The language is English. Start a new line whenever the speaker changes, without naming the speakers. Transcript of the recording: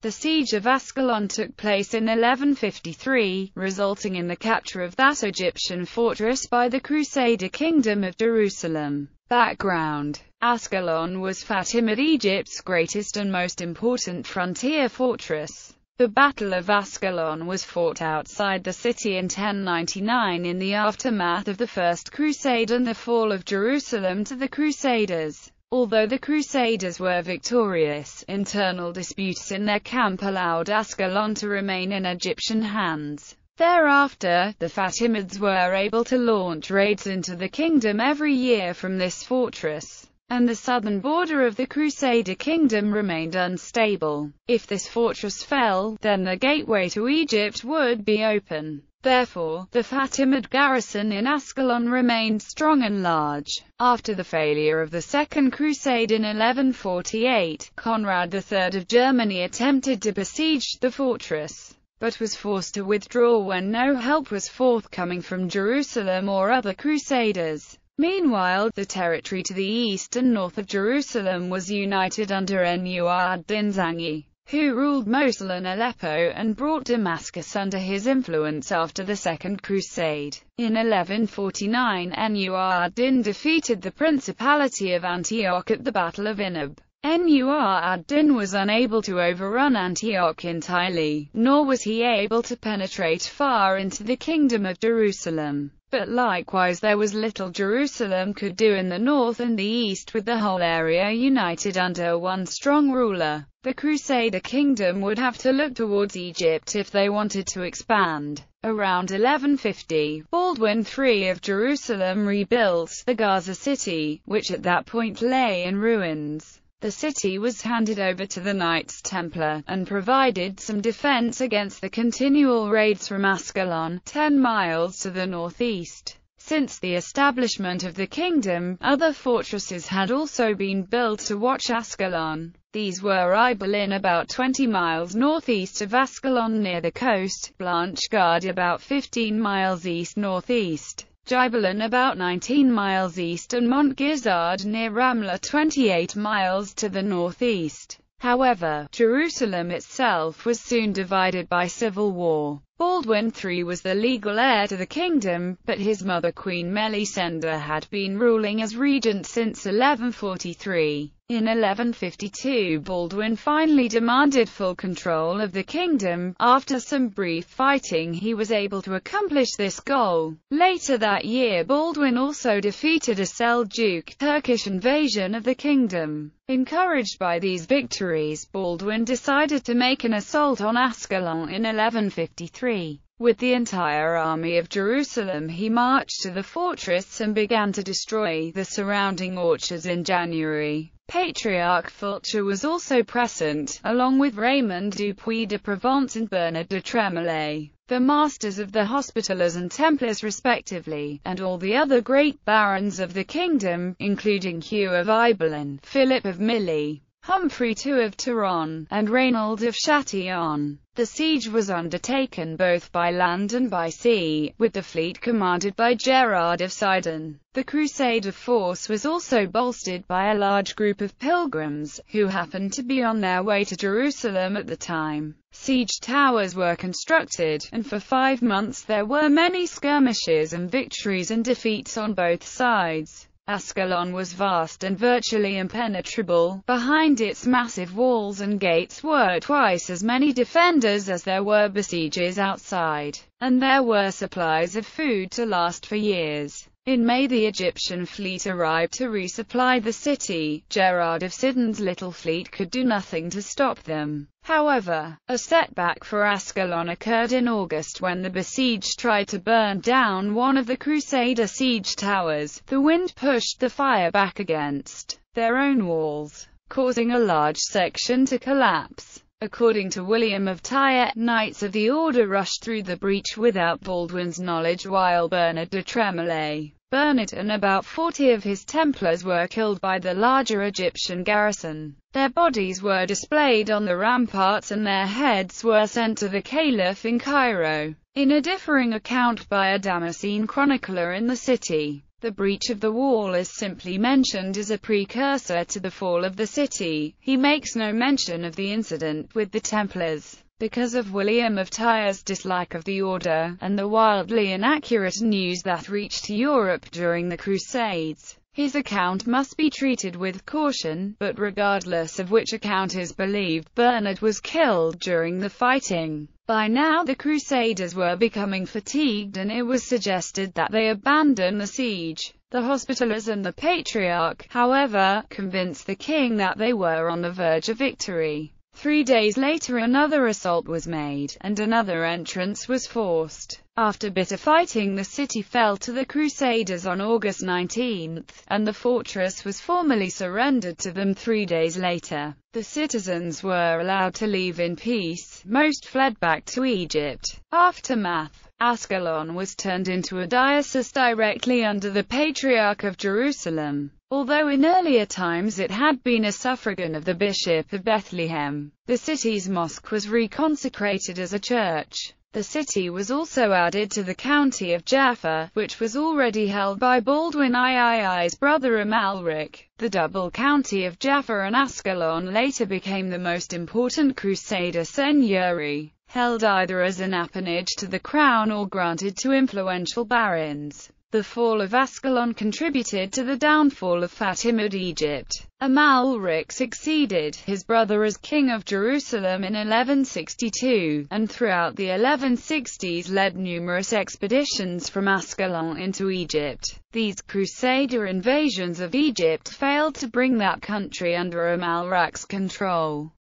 The siege of Ascalon took place in 1153, resulting in the capture of that Egyptian fortress by the Crusader Kingdom of Jerusalem. Background Ascalon was Fatimid Egypt's greatest and most important frontier fortress. The Battle of Ascalon was fought outside the city in 1099 in the aftermath of the First Crusade and the fall of Jerusalem to the Crusaders. Although the Crusaders were victorious, internal disputes in their camp allowed Ascalon to remain in Egyptian hands. Thereafter, the Fatimids were able to launch raids into the kingdom every year from this fortress and the southern border of the Crusader kingdom remained unstable. If this fortress fell, then the gateway to Egypt would be open. Therefore, the Fatimid garrison in Ascalon remained strong and large. After the failure of the Second Crusade in 1148, Conrad III of Germany attempted to besiege the fortress, but was forced to withdraw when no help was forthcoming from Jerusalem or other crusaders. Meanwhile, the territory to the east and north of Jerusalem was united under Nur ad-Din Zangi, who ruled Mosul and Aleppo, and brought Damascus under his influence after the Second Crusade. In 1149 Nur ad-Din defeated the Principality of Antioch at the Battle of Inab. Nur ad-Din was unable to overrun Antioch entirely, nor was he able to penetrate far into the Kingdom of Jerusalem. But likewise there was little Jerusalem could do in the north and the east with the whole area united under one strong ruler. The Crusader kingdom would have to look towards Egypt if they wanted to expand. Around 1150, Baldwin III of Jerusalem rebuilt the Gaza city, which at that point lay in ruins. The city was handed over to the Knights Templar, and provided some defense against the continual raids from Ascalon, 10 miles to the northeast. Since the establishment of the kingdom, other fortresses had also been built to watch Ascalon. These were Ibelin about 20 miles northeast of Ascalon near the coast, Blanchegarde about 15 miles east-northeast, Gibelan about 19 miles east and Montgisard near Ramla 28 miles to the northeast. However, Jerusalem itself was soon divided by civil war. Baldwin III was the legal heir to the kingdom, but his mother Queen Melisende had been ruling as regent since 1143. In 1152 Baldwin finally demanded full control of the kingdom. After some brief fighting he was able to accomplish this goal. Later that year Baldwin also defeated a Seljuk Turkish invasion of the kingdom. Encouraged by these victories, Baldwin decided to make an assault on Ascalon in 1153. With the entire army of Jerusalem he marched to the fortress and began to destroy the surrounding orchards in January. Patriarch Fulcher was also present, along with Raymond Dupuy de Provence and Bernard de Tremelay, the masters of the Hospitallers and Templars respectively, and all the other great barons of the kingdom, including Hugh of Ibelin, Philip of Milly, Humphrey II of Toron, and Reynold of Chatillon. The siege was undertaken both by land and by sea, with the fleet commanded by Gerard of Sidon. The Crusader force was also bolstered by a large group of pilgrims, who happened to be on their way to Jerusalem at the time. Siege towers were constructed, and for five months there were many skirmishes and victories and defeats on both sides. Ascalon was vast and virtually impenetrable. Behind its massive walls and gates were twice as many defenders as there were besiegers outside, and there were supplies of food to last for years. In May the Egyptian fleet arrived to resupply the city. Gerard of Sidon's little fleet could do nothing to stop them. However, a setback for Ascalon occurred in August when the besieged tried to burn down one of the Crusader siege towers. The wind pushed the fire back against their own walls, causing a large section to collapse. According to William of Tyre, knights of the order rushed through the breach without Baldwin's knowledge while Bernard de Tremelay Bernard and about 40 of his Templars were killed by the larger Egyptian garrison. Their bodies were displayed on the ramparts and their heads were sent to the Caliph in Cairo. In a differing account by a Damascene chronicler in the city, The breach of the wall is simply mentioned as a precursor to the fall of the city. He makes no mention of the incident with the Templars because of William of Tyre's dislike of the order, and the wildly inaccurate news that reached Europe during the Crusades. His account must be treated with caution, but regardless of which account is believed, Bernard was killed during the fighting. By now the Crusaders were becoming fatigued and it was suggested that they abandon the siege. The Hospitallers and the Patriarch, however, convinced the king that they were on the verge of victory. Three days later another assault was made, and another entrance was forced. After bitter fighting the city fell to the Crusaders on August 19, and the fortress was formally surrendered to them three days later. The citizens were allowed to leave in peace, most fled back to Egypt. Aftermath Ascalon was turned into a diocese directly under the Patriarch of Jerusalem. Although in earlier times it had been a suffragan of the Bishop of Bethlehem, the city's mosque was reconsecrated as a church. The city was also added to the county of Jaffa, which was already held by Baldwin III's brother Amalric. The double county of Jaffa and Ascalon later became the most important Crusader seigneury held either as an appanage to the crown or granted to influential barons. The fall of Ascalon contributed to the downfall of Fatimid Egypt. Amalric succeeded his brother as king of Jerusalem in 1162, and throughout the 1160s led numerous expeditions from Ascalon into Egypt. These crusader invasions of Egypt failed to bring that country under Amalric's control.